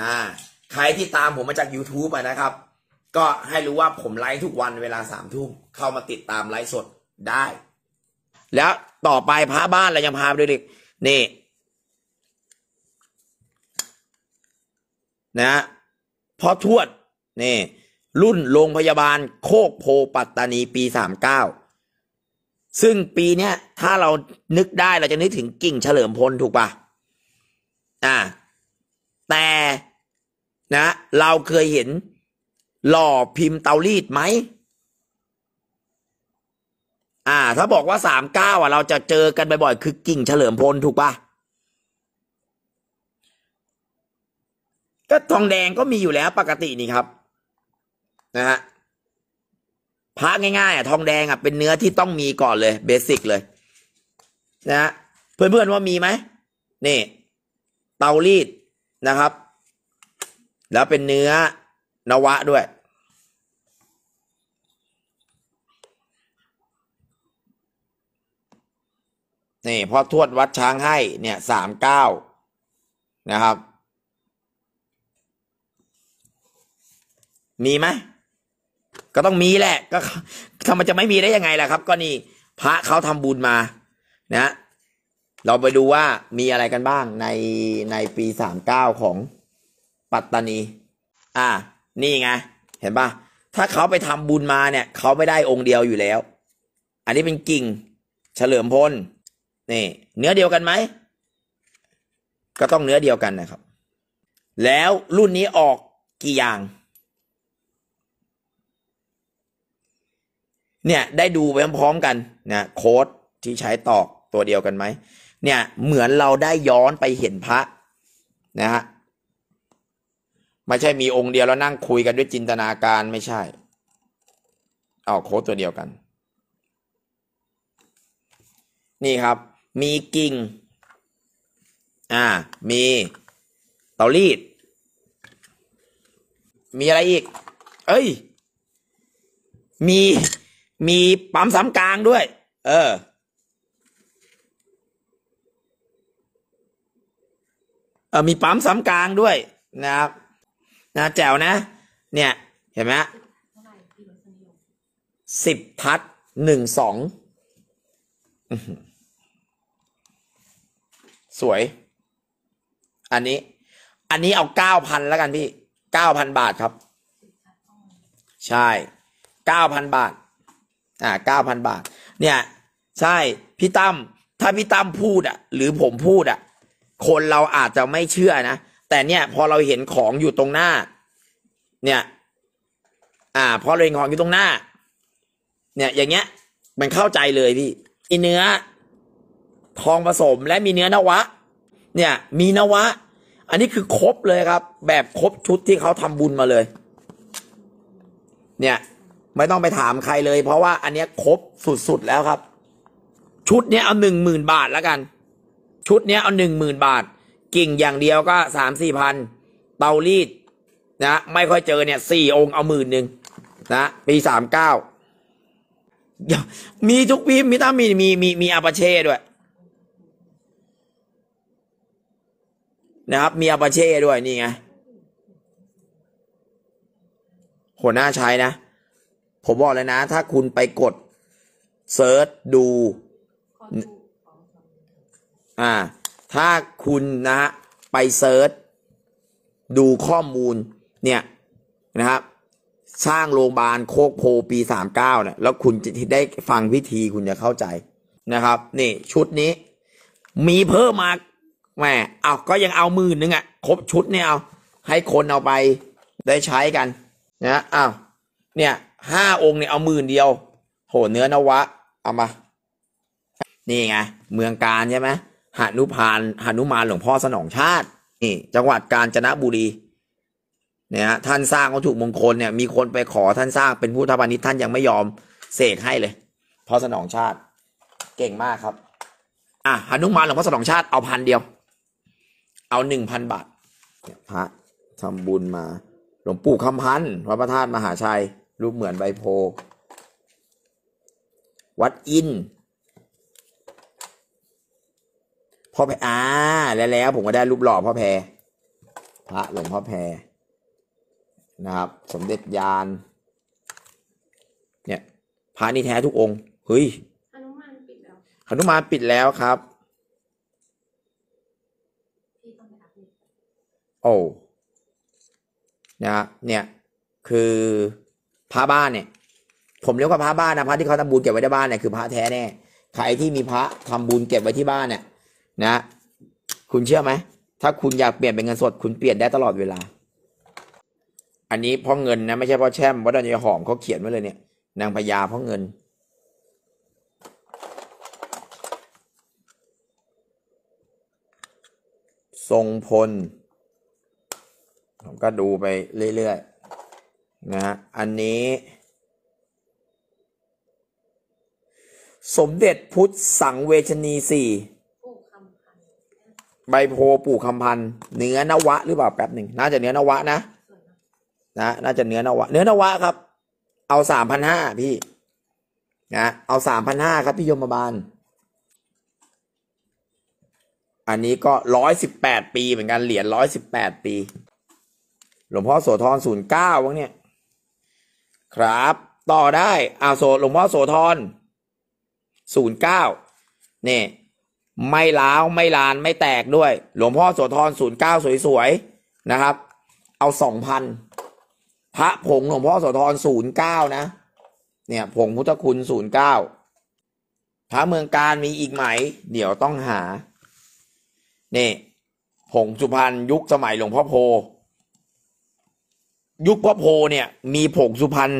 อ่าใครที่ตามผมมาจาก YouTube อะนะครับ ก็ให้รู้ว่าผมไลฟ์ทุกวันเวลาสามทุ่มเข้ามาติดตามไลฟ์สดได้ แล้วต่อไปพระบ้านเรายังพาไปดูดินี่นะพ่อทวดนี่รุ่นโรงพยาบาลโคกโพปัตตานีปีสามเก้าซึ่งปีเนี้ยถ้าเรานึกได้เราจะนึกถึงกิ่งเฉลิมพลถูกป่ะอ่า แต่นะ เราเคยเห็น หล่อพิมพ์เตารีดไหม อ่า ถ้าบอกว่าสามเก้าอะ เราจะเจอกันบ่อยๆคือกิ่งเฉลิมพลถูกปะก็ทองแดงก็มีอยู่แล้วปกตินี่ครับ นะฮะพระง่ายๆอะทองแดงอะเป็นเนื้อที่ต้องมีก่อนเลย เบสิกเลย นะฮะเพื่อนๆว่ามีไหมนี่ เตารีด นะครับ แล้วเป็นเนื้อนวะด้วย นี่พอทวดวัดช้างให้เนี่ยสามเก้านะครับ มีไหมก็ต้องมีแหละ ก็ทำไมจะไม่มีได้ยังไงล่ะครับ ก็นี่พระเขาทำบุญมา นะ เราไปดูว่ามีอะไรกันบ้างในในปีสามเก้าของปัตตานี อ่า นี่ไง เห็นปะถ้าเขาไปทำบุญมาเนี่ยเขาไม่ได้องค์เดียวอยู่แล้ว อันนี้เป็นกิ่ง เฉลิมพลนี่ เนื้อเดียวกันไหม ก็ต้องเนื้อเดียวกันนะครับ แล้วรุ่นนี้ออกกี่อย่าง เนี่ยได้ดูไปพร้อมๆกันนะโค้ดที่ใช้ตอกตัวเดียวกันไหม เนี่ยเหมือนเราได้ย้อนไปเห็นพระนะฮะไม่ใช่มีองค์เดียวแล้วนั่งคุยกันด้วยจินตนาการไม่ใช่เอาโค้ดตัวเดียวกัน นี่ครับ มีกิ่งอ่า มีเตารีด มีอะไรอีก เอ้ย มี มีปั๊มสามกลางด้วย เออ เออ มีปั๊มสามกลางด้วยนะครับนะแจ๋วนะ เนี่ย เห็นไหมสิบทัดหนึ่งสองสวย อันนี้ อันนี้เอาเก้าพันแล้วกันพี่เก้าพันบาทครับ ใช่เก้าพันบาท อ่าเก้าพันบาท เนี่ย ใช่ พี่ตั้มถ้าพี่ตั้มพูดอะหรือผมพูดอะ คนเราอาจจะไม่เชื่อนะ แต่เนี่ยพอเราเห็นของอยู่ตรงหน้า เนี่ย อ่า พอเราเห็นของอยู่ตรงหน้า เนี่ย อย่างเงี้ย มันเข้าใจเลยพี่มีเนื้อ ทองผสมและมีเนื้อนวะ เนี่ย มีนวะ อันนี้คือครบเลยครับ แบบครบชุดที่เขาทำบุญมาเลย เนี่ย ไม่ต้องไปถามใครเลย เพราะว่าอันเนี้ยครบสุดๆแล้วครับ ชุดเนี้ยเอาหนึ่งหมื่นบาทแล้วกัน ชุดเนี้ยเอาหนึ่งหมื่นบาท กิ่งอย่างเดียวก็สามสี่พันเตารีดนะไม่ค่อยเจอเนี่ยสี่องค์เอาหมื่นหนึ่งนะปีสามเก้ามีทุกปีมีตั้งมีมีมีมีอาปาเช่ด้วยนะครับ มีอาปาเช่ด้วยนี่ไงหัวหน้าใช้นะ ผมบอกเลยนะ ถ้าคุณไปกดเซิร์ชดู อ่าถ้าคุณนะฮะไปเซิร์ชดูข้อมูลเนี่ยนะครับ สร้างโรงพยาบาลโคกโพปีสามเก้าเนี่ยแล้วคุณจะได้ฟังพิธีคุณจะเข้าใจนะครับ นี่ชุดนี้ มีเพิ่มมาแหมเอาก็ยังเอามื่นนึงอะ่ะ ครบชุดเนี่ยเอาให้คนเอาไปได้ใช้กันนะอ้าวเนี่ยห้าองค์เนี่ยเอามื่นเดียว โหเนื้อนวะ เอามา นี่ไงเมืองการใช่ไหม หานุพานหานุมานหลวงพ่อสนองชาตินี่จังหวัดกาญจนบุรีเนี่ยท่านสร้างวัตถุมงคลเนี่ย มีคนไปขอท่านสร้างเป็นพุทธพาณิชท่านยังไม่ยอมเสกให้เลยพ่อสนองชาติ เก่งมากครับ อะหนุมานหลวงพ่อสนองชาติเอาพันเดียว เอาหนึ่งพันบาทเนี่ยพระทำบุญมา หลวงปู่คำพันธ์วัดพระธาตุมหาชัย รูปเหมือนใบโพ วัดอิน พ่อแพรอ่าแล้วแล้วผมก็ได้รูปหล่อพ่อแพรพระหลวงพ่อแพรนะครับ สมเด็จยาน เนี่ยพระนี่แท้ทุกองค์เฮ้ยอนุมานปิดแล้วหนุมานปิดแล้วครับพี่ต้องไปอัพเดตโอ้นะฮะเนี่ย คือพระบ้านเนี่ย ผมเรียกว่าพระบ้านนะพระที่เขาทำบุญเก็บไว้ในบ้านเนี่ยคือพระแท้แน่ใครที่มีพระทำบุญเก็บไว้ที่บ้านเนี่ย นะ คุณเชื่อไหมถ้าคุณอยากเปลี่ยนเป็นเงินสด คุณเปลี่ยนได้ตลอดเวลา อันนี้เพราะเงินนะไม่ใช่เพราะแช่มวัดดอนยายหอมเขาเขียนไว้เลยเนี่ย นางพญาเพราะเงิน ทรงพล ผมก็ดูไปเรื่อยๆนะฮะอันนี้ สมเด็จพุทธสังเวชนีสี่ ใบโพปู่คำพันธ์เนื้อนวะหรือเปล่าแป๊บหนึ่งน่าจะเนื้อนวะนะนะนะน่าจะเนื้อนวะ เนื้อนวะครับ เอาสามพันห้าพี่นะเอาสามพันห้าครับพี่ยมบาล อันนี้ก็ร้อยสิบแปดปีเหมือนกันเหรียญร้อยสิบแปดปี หลวงพ่อโสธรศูนย์เก้าวะเนี่ย ครับ ต่อได้อาโสหลวงพ่อโสธรศูนย์เก้าเนี่ย ไม่ล้าวไม่ลานไม่แตกด้วย หลวงพ่อโสธรศูนย์เก้าสวยๆนะครับ เอาสองพันพระผงหลวงพ่อโสธรศูนย์เก้านะ เนี่ยผงพุทธคุณศูนย์เก้าพระเมืองการมีอีกไหม เดี๋ยวต้องหา นี่ผงสุพรรณยุคสมัยหลวงพ่อโพ ยุคพ่อโพเนี่ย มีผงสุพรรณ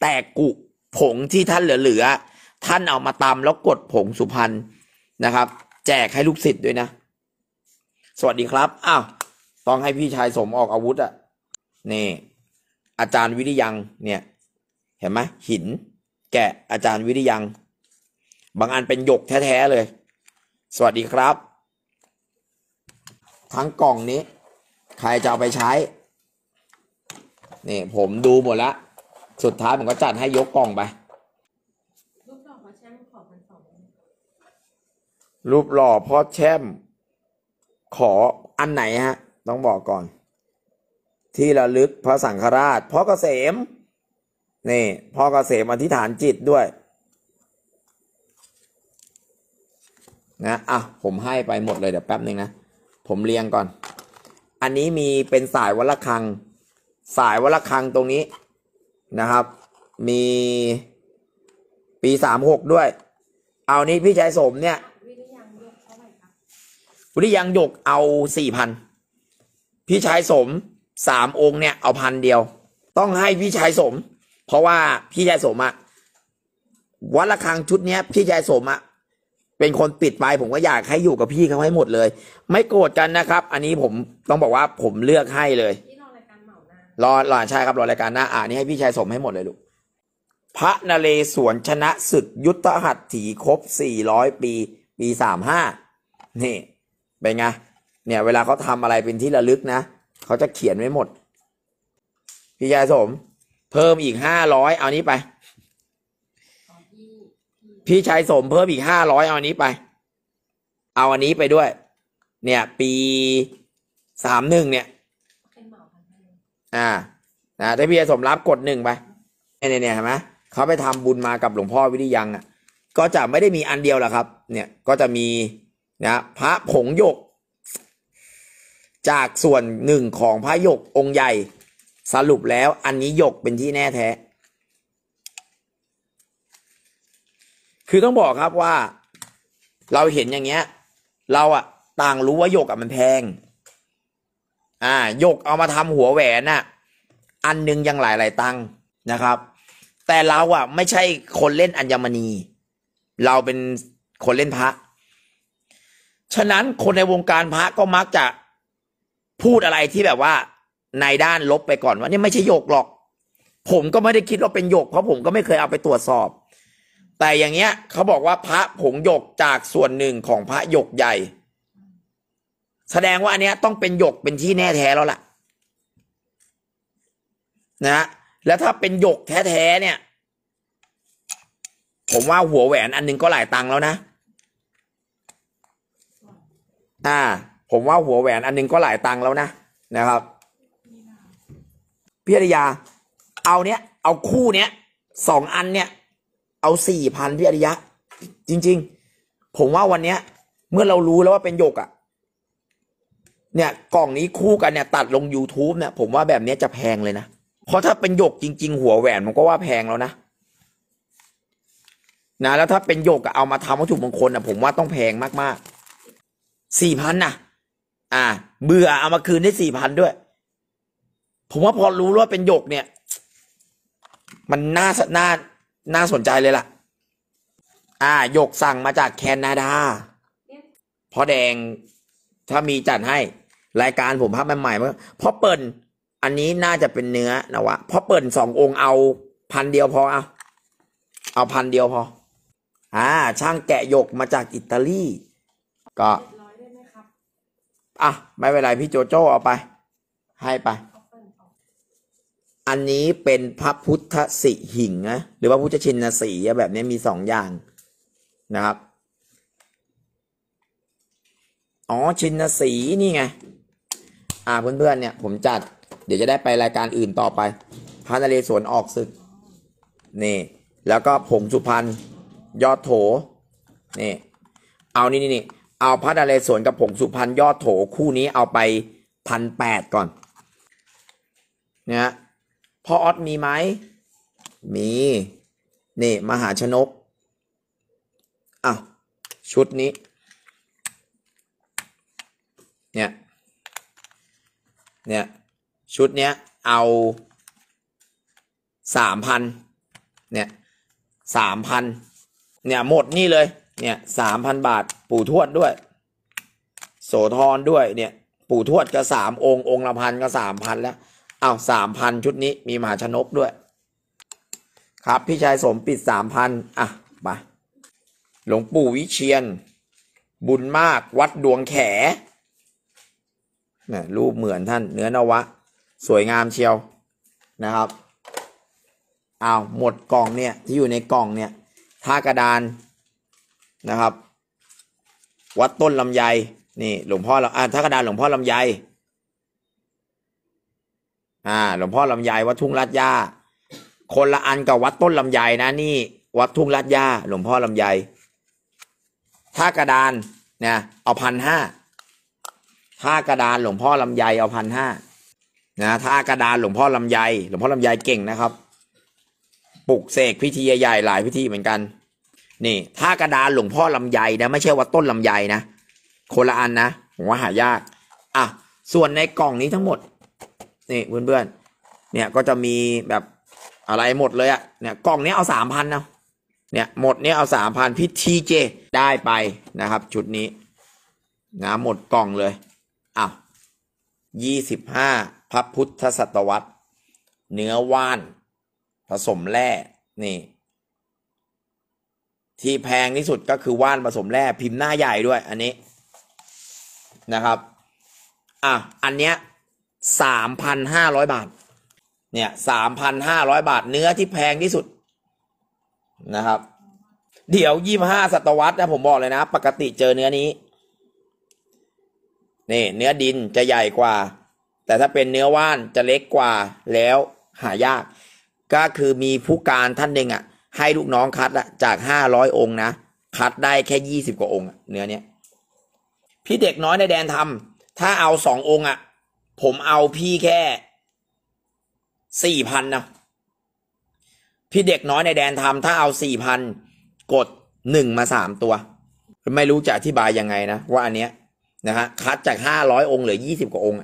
แตกกุผงที่ท่านเหลือๆท่านเอามาตำแล้วกดผงสุพรรณ นะครับ แจกให้ลูกศิษย์ด้วยนะ สวัสดีครับอ้าวต้องให้พี่ชายสมออกอาวุธอะ่ะนี่ อาจารย์วิริยังเนี่ย เห็นไหมหิน แกะอาจารย์วิริยัง บางอันเป็นหยกแท้ๆเลย สวัสดีครับ ทั้งกล่องนี้ ใครจะเอาไปใช้นี่ผมดูหมดแล้วสุดท้ายผมก็จัดให้ยกกล่องไป รูปดอกพระแช่มขอพันสอง รูปหล่อพ่อแช่ม ขออันไหนฮะ ต้องบอกก่อน ที่ระลึกพระสังฆราชพ่อเกษมนี่พ่อเกษมอธิษฐานจิตด้วยนะอะผมให้ไปหมดเลยเดี๋ยวแป๊บหนึ่งนะ ผมเรียงก่อน อันนี้มีเป็นสายวัลคัง สายวัลคังตรงนี้นะครับ มีปีสามหกด้วย เอานี้พี่ชายสมเนี่ย วิริยังยกเท่าไหร่คะ วุฒิยังหยกเอาสี่พันพี่ชายสมสามองค์เนี่ยเอาพันเดียว ต้องให้พี่ชายสม เพราะว่าพี่ชายสมอะวัดระฆังชุดเนี้ย พี่ชายสมอะเป็นคนปิดไปผมก็อยากให้อยู่กับพี่เขาให้หมดเลย ไม่โกรธกันนะครับ อันนี้ผมต้องบอกว่าผมเลือกให้เลยรอรายการน้ารอรอใช่ครับรอรายการหน้าอ่านี่ให้พี่ชายสมให้หมดเลยลูกพระนเรศวรชนะศึกยุทธหัตถีครบสี่ร้อยปี ปีสามห้านี่ เป็นไงเนี่ยเวลาเขาทำอะไรเป็นที่ระลึกนะเขาจะเขียนไว้หมด พี่ชายสม เพิ่มอีกห้าร้อยเอานี้ไป พี่ชายสมเพิ่มอีกห้าร้อยเอาอันนี้ไป เอาอันนี้ไปด้วย เนี่ย ปีสามหนึ่งเนี่ยอ่านะถ้าพี่ชายสมรับกดหนึ่งไปเนี่ยเนี่ยเห็นไหมเขาไปทำบุญมากับหลวงพ่อวิริยังอะ ก็จะไม่ได้มีอันเดียวแหละครับ เนี่ยก็จะมี นะพระผงหยก จากส่วนหนึ่งของพระหยกองค์ใหญ่ สรุปแล้วอันนี้หยกเป็นที่แน่แท้ คือต้องบอกครับว่า เราเห็นอย่างเงี้ย เราอะต่างรู้ว่าหยกอะมันแพง อ่าหยกเอามาทำหัวแหวนน่ะอันหนึงยังหลายหลายตังนะครับ แต่เราอะไม่ใช่คนเล่นอัญมณี เราเป็นคนเล่นพระ ฉะนั้นคนในวงการพระก็มักจะพูดอะไรที่แบบว่า ในด้านลบไปก่อนว่านี่ไม่ใช่หยกหรอก ผมก็ไม่ได้คิดว่าเป็นหยกเพราะผมก็ไม่เคยเอาไปตรวจสอบ แต่อย่างเงี้ยเขาบอกว่าพระผงหยกจากส่วนหนึ่งของพระหยกใหญ่ แสดงว่าอันเนี้ยต้องเป็นหยกเป็นที่แน่แท้แล้วล่ะ นะแล้วถ้าเป็นหยกแท้ๆเนี่ย ผมว่าหัวแหวนอันหนึงก็หลายตังค์แล้วนะ อ่า ผมว่าหัวแหวนอันหนึงก็หลายตังค์แล้วนะนะครับพี่อริยา เอาเนี้ย เอาคู่เนี้ยสองอันเนี้ยเอาสี่พันพี่อริยะ จริง ๆ ผมว่าวันเนี้ย เมื่อเรารู้แล้วว่าเป็นหยกอะ่ะ เนี่ยกล่องนี้คู่กันเนี่ยตัดลง YouTube เนี่ยผมว่าแบบเนี้ยจะแพงเลยนะ เพราะถ้าเป็นหยกจริง ๆ หัวแหวนมันก็ว่าแพงแล้วนะนะแล้วถ้าเป็นหยกเอามาทำวัตถุมงคลอะผมว่าต้องแพงมากๆ สี่พันนะอ่า เบื่อเอามาคืนได้สี่พันด้วย ผมว่าพอรู้ว่าเป็นหยกเนี่ย มันน่าสน่าน่าสนใจเลยล่ะ อ่าหยกสั่งมาจากแคนาดาพราะแดงถ้ามีจัดให้ รายการผมภาพใหม่ๆมาเพราะเปิ่นอันนี้น่าจะเป็นเนื้อนะวะเพราะเปิ่นสององค์เอาพันเดียวพอเอาเอาพันเดียวพอ อ่า ช่างแกะหยกมาจากอิตาลี ก็ อะไม่เป็นไรพี่โจโจ้เอาไป ให้ไป อันนี้เป็นพระพุทธสิหิงนะหรือว่าพุทธชินสีแบบนี้มีสองอย่างนะครับ อ๋อชินสีนี่ไง อ่าเพื่อนๆเนี่ย ผมจัด เดี๋ยวจะได้ไปรายการอื่นต่อไป พระนเรศวรออกศึก นี่ แล้วก็ผงสุพรรณยอดโถ นี่ เอานี่นี่ เอาพระนเรศวรกับผงสุพรรณยอดโถคู่นี้เอาไปพันแปดก่อนเนี่ยพ่อออสมีไหมมี นี่ มหาชนกอะชุดนี้ เนี่ย เนี่ย ชุดเนี้ย เอาสามพันเนี่ยสามพันเนี่ยหมดนี่เลย เนี่ยสามพันบาท ปู่ทวดด้วย โสธรด้วยเนี่ย ปู่ทวดก็สามองค์องค์ละพันก็สามพันแล้วอ้าวสามพันชุดนี้มีมหาชนกด้วย ครับ พี่ชายสมปิดสามพันอะไปหลวงปู่วิเชียน บุญมากวัดดวงแขเนี่ยรูปเหมือนท่านเนื้อนวะ สวยงามเชียวนะครับอ้าวหมดกล่องเนี่ยที่อยู่ในกล่องเนี่ยท่ากระดาน นะครับ วัดต้นลำไยนี่ หลวงพ่อเราอ่าท่ากระดานหลวงพ่อลำไยอ่า หลวงพ่อลำไยวัดทุ่งลาดยาคนละอันกับวัดต้นลำไยนะนี่ วัดทุ่งลาดยาหลวงพ่อลำไยท่ากระดานเนี่ยเอาพันห้าท่ากระดานหลวงพ่อลำไยเอาพันห้านะท่ากระดานหลวงพ่อลำไยหลวงพ่อลำไยเก่งนะครับ ปลุกเสกพิธีใหญ่หลายพิธีเหมือนกัน นี่ท่ากระดานหลวงพ่อลำไยนะไม่ใช่วัดต้นลำไยนะคนละอันนะผมว่าหายากอะส่วนในกล่องนี้ทั้งหมด นี่เพื่อนๆเนี่ยก็จะมีแบบอะไรหมดเลยอะเนี่ยกล่องนี้เอาสามพันนะเนี่ยหมดเนี้ยเอาสามพันพี่ทีเจได้ไปนะครับ ชุดนี้นะหมดกล่องเลยอ้าวยี่สิบห้าพระพุทธศตวรรษ เนื้อว่าน ผสมแร่นี่ ที่แพงที่สุดก็คือว่านผสมแร่พิมพ์หน้าใหญ่ด้วยอันนี้นะครับ อะ อันเนี้ยสามพันห้าร้อยบาท เนี่ยสามพันห้าร้อยบาทเนื้อที่แพงที่สุดนะครับ เดี๋ยวยี่ห้าศตวรรษนะผมบอกเลยนะ ปกติเจอเนื้อนี้นี่เนื้อดินจะใหญ่กว่า แต่ถ้าเป็นเนื้อว่านจะเล็กกว่าแล้วหายาก ก็คือมีผู้การท่านหนึ่งอะ ให้ลูกน้องคัดละจากห้าร้อยองค์นะคัดได้แค่ยี่สิบกว่าองค์เนื้อเนี้ยพี่เด็กน้อยในแดนทำถ้าเอาสององค์อะผมเอาพี่แค่สี่พันนะพี่เด็กน้อยในแดนทำถ้าเอาสี่พันกดหนึ่งมาสามตัว ไม่รู้จะอธิบายยังไงนะว่าอันเนี้ยนะฮะคัดจากห้าร้อยองค์เหลือยี่สิบกว่าองค์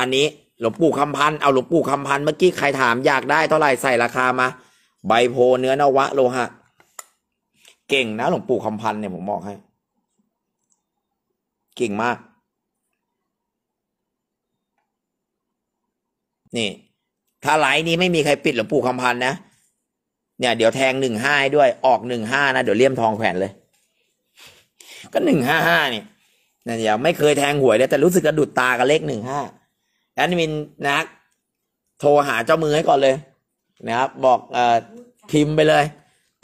อันนี้หลวงปู่คำพันเอาหลวงปู่คำพันเมื่อกี้ใครถามอยากได้เท่าไหร่ใส่ราคามา ใบโพเนื้อนวะโลหะ เก่งนะหลวงปู่คำพันเนี่ยผมบอกให้ เก่งมาก นี่ ถ้าไลน์นี้ไม่มีใครปิดหลวงปู่คำพันนะ เนี่ย เดี๋ยวแทงหนึ่งห้าด้วย ออกหนึ่งห้านะ เดี๋ยวเลี่ยมทองแขวนเลย ก็หนึ่งห้าห้าเนี่ยนั่อย่าไม่เคยแทงหวยเลยแต่รู้สึกกระดุดตากับเลขหนึ่งห้าแอดมินนะโทรหาเจ้ามือให้ก่อนเลย นะครับบอกอพิมพ์ไปเลย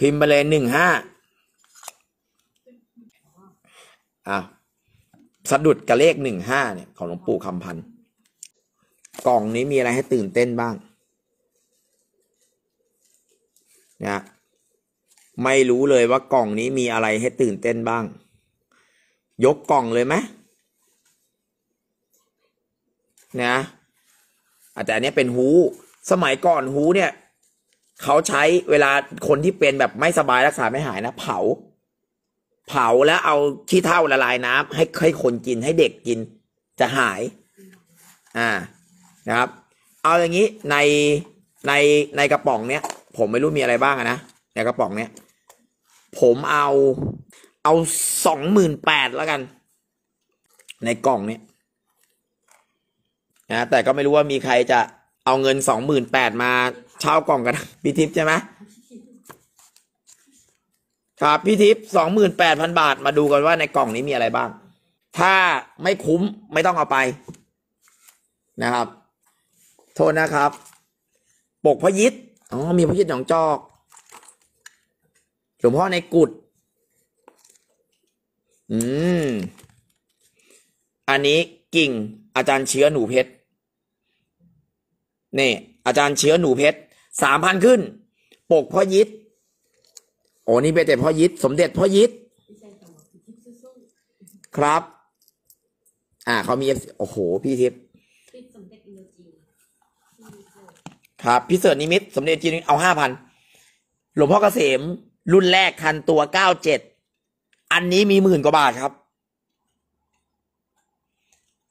พิมพ์ไปเลยหนึ่งห้าอะสะดุดกับเลขหนึ่งห้าเนี่ยของหลวงปู่คำพันธ์กล่องนี้มีอะไรให้ตื่นเต้นบ้างนะไม่รู้เลยว่ากล่องนี้มีอะไรให้ตื่นเต้นบ้าง ยกกล่องเลยไหมนะอาแต่อันนี้เป็นฮูสมัยก่อนฮูเนี่ย เขาใช้เวลาคนที่เป็นแบบไม่สบายรักษาไม่หายนะ เผา เผาแล้วเอาขี้เถ้าละลายน้ำให้ให้คนกินให้เด็กกินจะหาย อ่านะครับ เอาอย่างนี้ในในในกระป๋องเนี้ยผมไม่รู้มีอะไรบ้างนะในกระป๋องเนี้ยผมเอาเอาสองหมื่นแปดแล้วกัน ในกล่องเนี้ยนะแต่ก็ไม่รู้ว่ามีใครจะเอาเงินสองหมื่นแปดมา ช่ากล่องกันพี่ทิพย์ใช่ไหมครับพี่ทิพย์สองหมื่นแปดพันบาทมาดูกันว่าในกล่องนี้มีอะไรบ้าง ถ้าไม่คุ้มไม่ต้องเอาไปนะครับ โทษนะครับ ปกพยิตอ๋อมีพยิตหนองจอกหลวงพ่อในกุฏอืม อันนี้กิ่งอาจารย์เชื้อหนูเพชรนี่ อาจารย์เชื้อหนูเพชร สามพันขึ้น ปกพ่อยิตโอ้นี่เป็นแต่พ่อยิตสมเด็จพ่อยิตพี่ใจต่อพี่ทิพย์สู้ครับ อ่าเขามีโอ้โห พี่ทิพย์ๆติดสมเทปครับพิเศษนิมิต สมเด็จจีนเอาห้าพันหลวงพ่อเกษม รุ่นแรกคันตัวเก้าเจ็ดอันนี้มีหมื่นกว่าบาทครับ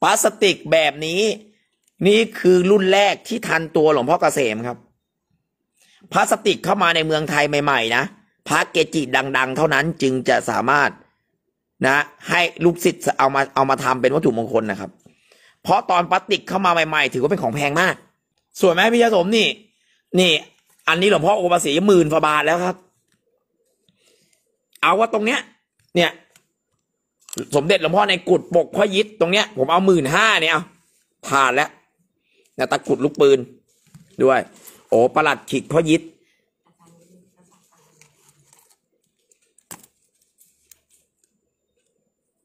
พลาสติกแบบนี้ นี่คือรุ่นแรกที่ทันตัวหลวงพ่อเกษมครับ พลาสติกเข้ามาในเมืองไทยใหม่ ๆ นะพระเกจิดัง ๆ เท่านั้นจึงจะสามารถนะ ให้ลูกศิษย์เอามาเอามาทำเป็นวัตถุมงคลนะครับ เพราะตอนพลาสติกเข้ามาใหม่ ๆ ถือว่าเป็นของแพงมากสวยไหมพี่ยสมนี่ นี่ อันนี้หลวงพ่อโอภาษีหมื่นฟาบาทแล้วครับ เอาว่าตรงเนี้ย เนี่ย สมเด็จหลวงพ่อในกุดปกพยิดตรงเนี้ย ผมเอาหมื่นห้าเนี่ยเอาผ่านแล้วนะตะกุดลูกปืนด้วย อ้ประหลัดขิกพ่อยิดอาจารย์เป็นภาษาตา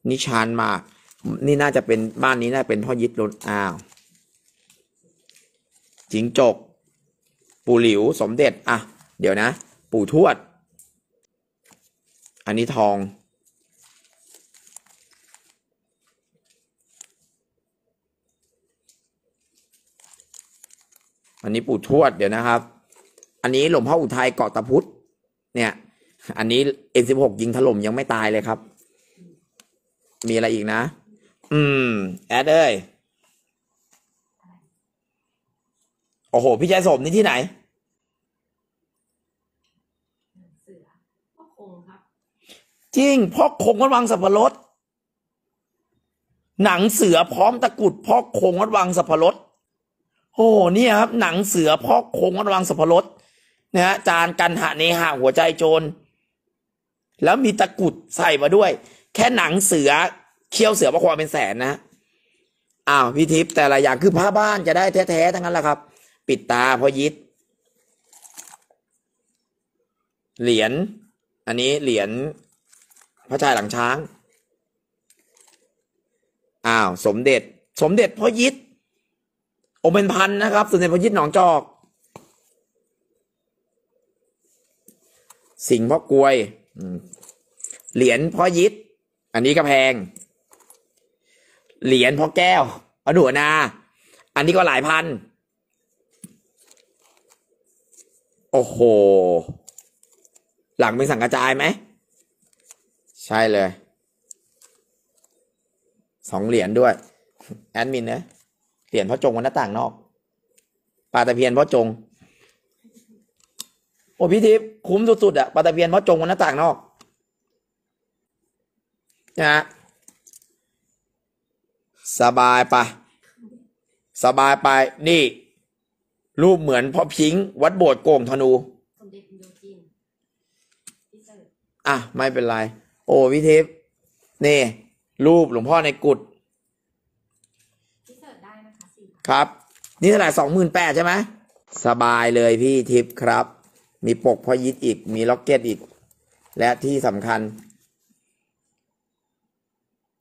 นิชานมา นี่น่าจะเป็นบ้านนี้น่าเป็นพ่อยิดรถอ้าว จิงจก ปู่หลิวสมเด็จ อะ เดี๋ยวนะ ปู่ทวด อันนี้ทอง อันนี้ปู่ทวดเดี๋ยวนะครับ อันนี้หลวงพ่ออุทัยเกาะตะพุธเนี่ย อันนี้ N16 ยิงถล่มยังไม่ตายเลยครับ มีอะไรอีกนะ อืม แอดเอ้ยโอ้โห พี่ชายสมนี่ที่ไหนเสือพ่อคงครับจริงพ่อคงวัดวังสับปะรดหนังเสือพร้อมตะกรุดพ่อคงวัดวังสับปะรด โอ้เนี่ยครับหนังเสือพ่อคงวัดวังสับปะรดนะฮะจานกันหะเนหะหัวใจโจร แล้วมีตะกุดใส่มาด้วย แค่หนังเสือเขี้ยวเสือประความเป็นแสนนะอ้าวพี่ทิพย์แต่ละอย่างคือผ้าบ้านจะได้แท้ๆทั้งนั้นแหละครับ ปิดตาพอยิดเหรียญอันนี้เหรียญพระชายหลังช้างอ้าวสมเด็จ สมเด็จพ่อยิด โอเป็นพันนะครับสมเด็จพ่อยิดหนองจอก สิงพ่อกลวยเหรียญพ่อยิดอันนี้ก็แพง เหรียญพ่อแก้วอนุนา อันนี้ก็หลายพัน โอ้โห หลังเป็นสังกระจายไหม ใช่เลย สองเหรียญด้วย แอดมินนะ เหรียญพ่อจงวันหน้าต่างนอกปลาตะเพียนพ่อจง โอ้พี่ทิพย์คุ้มสุดๆอะปลาตะเพียนพ่อจงวันหน้าต่างนอกนะฮะสบายไปสบายไปนี่ รูปเหมือนพ่อพิงค์วัดโบสถ์โก่งธนูสมเด็จอินโดจีนพี่เจออะ ไม่เป็นไร โอ้พี่ทิพย์นี่ รูปหลวงพ่อในกุฏ พี่เสิร์ชได้นะ คะสี่พันครับ นี่เท่าไหร่สองหมื่นแปดใช่ไหมสบายเลยพี่ทิพย์ครับ มีปกพ่อยิดอีก มีล็อกเก็ตอีก และที่สำคัญ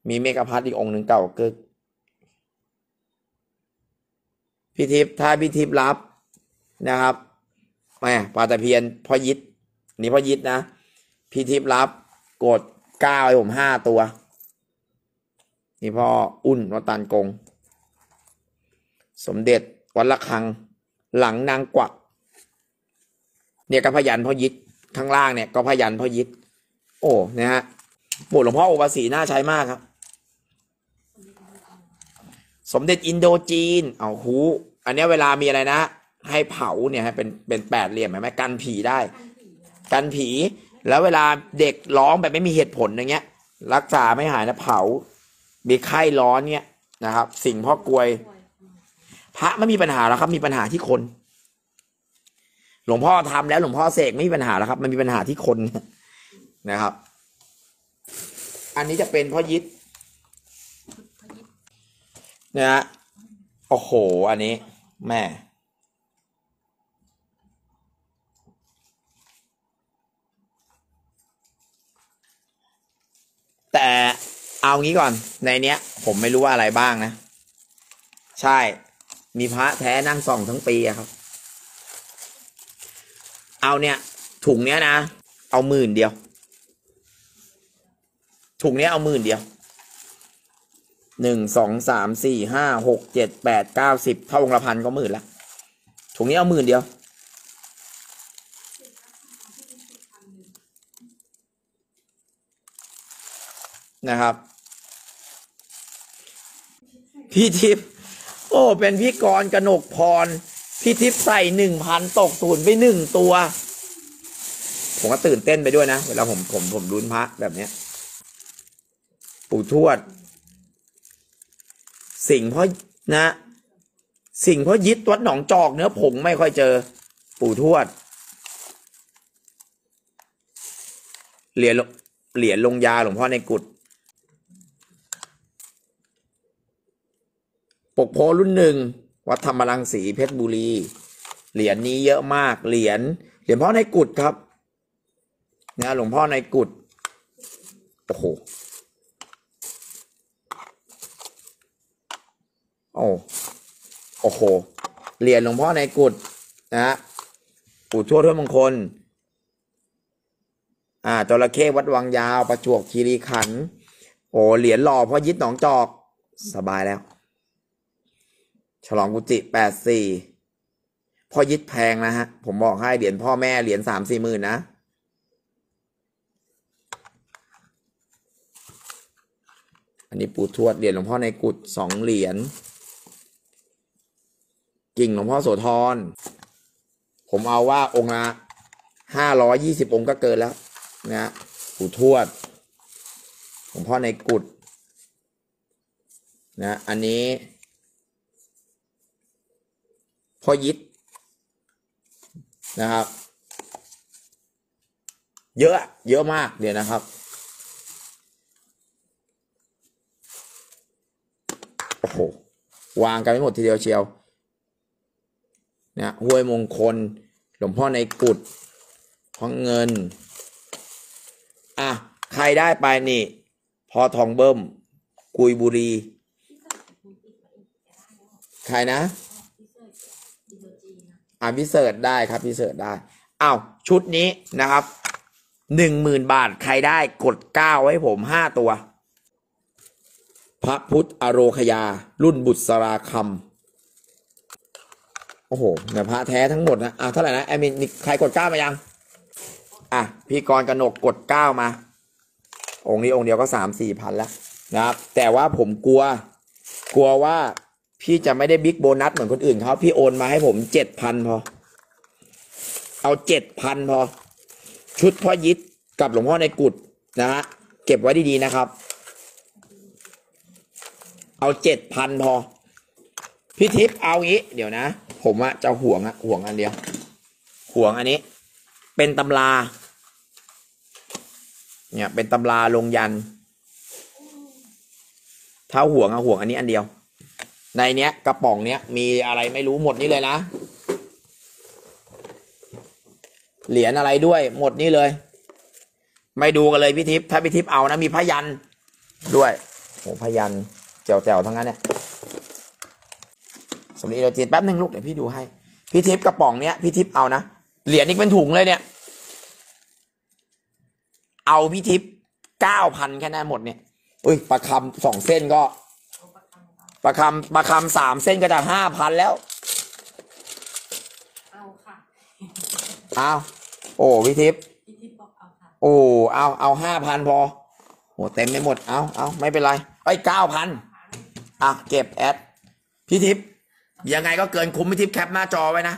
มีเมกะพัทอีกองค์หนึ่งเก่ากึกพี่ทิพย์ถ้าพี่ทิพย์รับนะครับแหมปลาตะเพียนพ่อยิดนี่พ่อยิดนะ พี่ทิพย์รับกดเก้าให้ผมห้าตัว นี่พ่ออุ่นวัดตันกง สมเด็จวัดละคัง หลังนางกวักเนี่ยก็พยันพ่อยิดข้างล่างเนี่ยก็พยันพ่อยิดโอ้นะฮะโบสถ์หลวงพ่อโอภาสีน่าใช้มากครับ สมเด็จอินโดจีนเอาหู อันนี้เวลามีอะไรนะ ให้เผาเนี่ยให้เป็นเป็นแปดเหลี่ยมเห็นไหมกันผีได้ กันผีแล้วเวลาเด็กร้องแบบไม่มีเหตุผลอย่างเงี้ย รักษาไม่หายนะเผามีไข้ร้อนเนี่ยนะครับ สิ่งพ่อกลวยวย พระไม่มีปัญหาแล้วครับ มีปัญหาที่คน หลวงพ่อทำแล้ว หลวงพ่อเสกไม่มีปัญหาแล้วครับ มันมีปัญหาที่คนนะครับ อันนี้จะเป็นพ่อยิดนะฮะโอ้โห อันนี้ แม่แต่เอางี้ก่อนในเนี้ย ผมไม่รู้ว่าอะไรบ้างนะ ใช่ มีพระแท้นั่งส่องทั้งปีอะครับ เอาเนี่ย ถุงเนี้ยนะ เอาหมื่นเดียว ถุงเนี้ยเอาหมื่นเดียวหนึ่งสองสามสี่ห้าหกเจ็ดแปดเก้าสิบเท่าองค์ละพันก็หมื่นละถุงนี้เอาหมื่นเดียว นะครับ พี่ทิพย์ โอ้เป็นพี่กรกนกพรพี่ทิพย์ใส่หนึ่งพันตกศูนย์ไปหนึ่งตัว ผมก็ตื่นเต้นไปด้วยนะ เวลาผมผมผมรุ้นพระแบบเนี้ย ปู่ทวด สิ่งพ่อนะ สิ่งพ่อยิดวัดหนองจอกเนื้อผงไม่ค่อยเจอ ปู่ทวด เหรียญเหรียญลงยาหลวงพ่อในกุฏ ปกโพรุ่นหนึ่งวัดธรรมรังสีเพชรบุรี เหรียญนี้เยอะมากเหรียญเหรียญพ่อในกุฏครับนะหลวงพ่อในกุฏโอ้โหโอ้โอ้โหเหรียญหลวงพ่อในกุฏนะฮะปู่ทวดทวดมงคล อ่าจระเข้วัดวังยาว ประจวบคีรีขัน โอ้เหรียญหล่อพ่อยิดหนองจอก สบายแล้ว ฉลองกุฏิแปดสี่พ่อยิดแพงนะฮะ ผมบอกให้เหรียญพ่อแม่เหรียญสามสี่หมื่นนะ อันนี้ปู่ทวดเหรียญหลวงพ่อในกุฏสองเหรียญกิ่งหลวงพ่อโสธร ผมเอาว่าองค์ละห้าร้อยยี่สิบองค์ก็เกินแล้วนะฮะปู่ทวดหลวงพ่อในกุฏนะ อันนี้ พ่อยิดนะครับ เยอะเยอะมากเดี๋ยวนะครับโอ้โหวางกันไม่หมดทีเดียวเชียวเนี่ยห้วยมงคล หลวงพ่อในกุฏพ่อเงิน อะ ใครได้ไปนี่ พอทองเบิ้ม กุยบุรี ใครนะ พี่เสิร์ชอินโดจีนนะ อ่าพิเศษได้ครับพิเศษได้อ้าวชุดนี้นะครับหนึ่งหมื่นบาทใครได้กดเก้าให้ผมห้าตัว พระพุทธอโรคยา รุ่นบุตรสราคำโอ้โหเนี่ยพระแท้ทั้งหมดนะอะเท่าไหร่นะแอมินใครกดเก้ามายัง อะพี่กรกนกกดเก้ามา องค์นี้องค์เดียวก็สามสี่พันแล้วนะครับ แต่ว่าผมกลัว กลัวว่า พี่จะไม่ได้บิ๊กโบนัสเหมือนคนอื่นเขาพี่โอนมาให้ผมเจ็ดพันพอ เอาเจ็ดพันพอ ชุดพ่อยิดกับหลวงพ่อในกุฏนะฮะเก็บไว้ดีๆนะครับ เอาเจ็ดพันพอ พี่ทิพย์เอางี้เดี๋ยวนะ ผมอะจะห่วงอะห่วงอันเดียว ห่วงอันนี้ เป็นตำรา เนี่ยเป็นตำราลงยัน ถ้าห่วงอะห่วงอันนี้อันเดียว ในเนี้ยกระป๋องเนี้ยมีอะไรไม่รู้หมดนี่เลยนะ เหรียญอะไรด้วยหมดนี่เลย ไม่ดูกันเลยพี่ทิพย์ถ้าพี่ทิพย์เอานะมีพยันด้วยโอ้พยันแจ๋วๆทั้งนั้นเนี่ยสำลีโราจีนแป๊บหนึ่งลูกเดี๋ยวพี่ดูให้ พี่ทิพย์กระป๋องเนี้ยพี่ทิพย์เอานะเหรียญอีกเป็นถุงเลยเนี่ย เอาพี่ทิพย์เก้าพันแค่นั้นหมดเนี่ยอุ้ยประคำสองเส้นก็ ประคำประคำสามเส้นก็จะห้าพันแล้ว เอาค่ะเอาโอ้พี่ทิพย์พี่ทิพย์บอกเอาค่ะโอ้เอาเอาห้าพันพอโอ้เต็มไม่หมดเอาเอาไม่เป็นไรไอ้เก้าพันอะเก็บแอดพี่ทิพย์ยังไงก็เกินคุ้มพี่ทิพย์แคปหน้าจอไว้นะ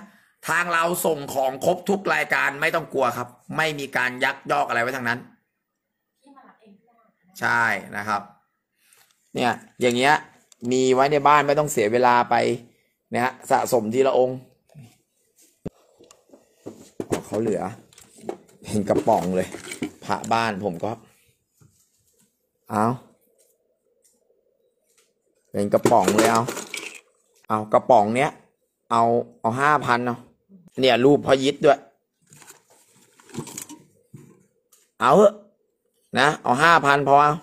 ทางเราส่งของครบทุกรายการไม่ต้องกลัวครับ ไม่มีการยักยอกอะไรไว้ทั้งนั้น พี่มารับเองก็ได้ใช่นะครับ เนี่ย อย่างเงี้ย มีไว้ในบ้านไม่ต้องเสียเวลาไปนะฮะสะสมทีละองค์เขาเหลือเป็นกระป๋องเลยพระบ้านผมก็เอาเป็นกระป๋องเลยเอาเอากระป๋องเนี้ย เอาเอาห้าพันเนาะเนี่ยรูปพอยิดด้วย เอาเถอะนะ เอาห้าพันพอเอา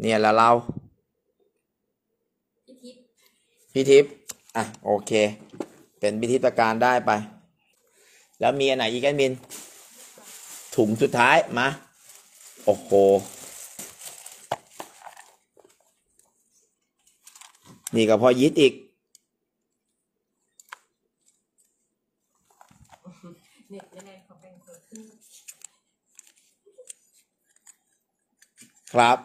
เนี่ยละเรา พี่ทิพย์พี่ทิพย์อะโอเค เป็นพิธีการได้ไป แล้วมีอันไหนอีกแอดมิน ถุงสุดท้ายมา โอ้โห นี่ก็พอยิดอีก เน็ตยังไงขอแบ่งคนขึ้นครับ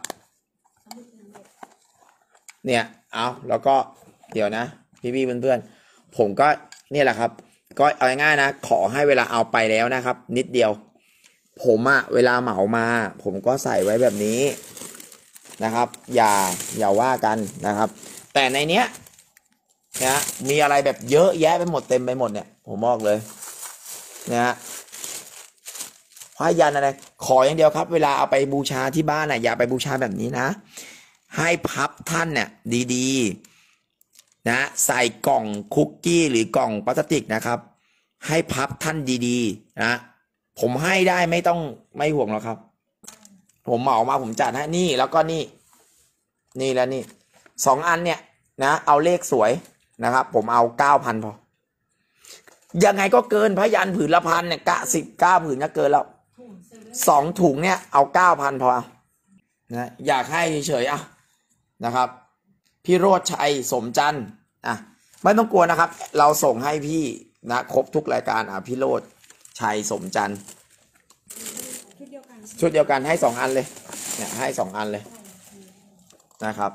ถ้าไม่เป็นเน็ตเนี่ย เอาแล้วก็เดี๋ยวนะ พี่พี่เพื่อนๆผมก็เนี่ยแหละครับ ก็เอาง่ายๆนะ ขอให้เวลาเอาไปแล้วนะครับ นิดเดียว ผมอะเวลาเหมามา ผมก็ใส่ไว้แบบนี้นะครับ อย่าอย่าว่ากันนะครับ แต่ในเนี้ยนะมีอะไรแบบเยอะแยะไปหมดเต็มไปหมดเนี่ย ผมบอกเลยนะฮะพระยันอะไร ขออย่างเดียวครับ เวลาเอาไปบูชาที่บ้านน่ะอย่าไปบูชาแบบนี้นะ ให้พับท่านเนี่ยดีๆนะใส่กล่องคุกกี้หรือกล่องพลาสติกนะครับ ให้พับท่านดีๆนะผมให้ได้ไม่ต้องไม่ห่วงหรอกครับ ผมเหมามาผมจัดให้นี่แล้วก็นี่ นี่แล้วนี่สองอันเนี่ยนะเอาเลขสวยนะครับ ผมเอาเก้าพันพอ ยังไงก็เกินพยันผืนละพันเนี่ยกะสิบเก้าผืนก็เกินแล้วสองถุงเนี่ยเอาเก้าพันพอนะอยากให้เฉยๆอะ นะครับพี่โรดชัยสมจันทร์อะไม่ต้องกลัวนะครับ เราส่งให้พี่นะครบทุกรายการอะพี่โรดชัยสมจันทร์ชุดเดียวกันชุดเดียวกันให้สองอันเลยเนี่ยให้สองอันเลยนะครับ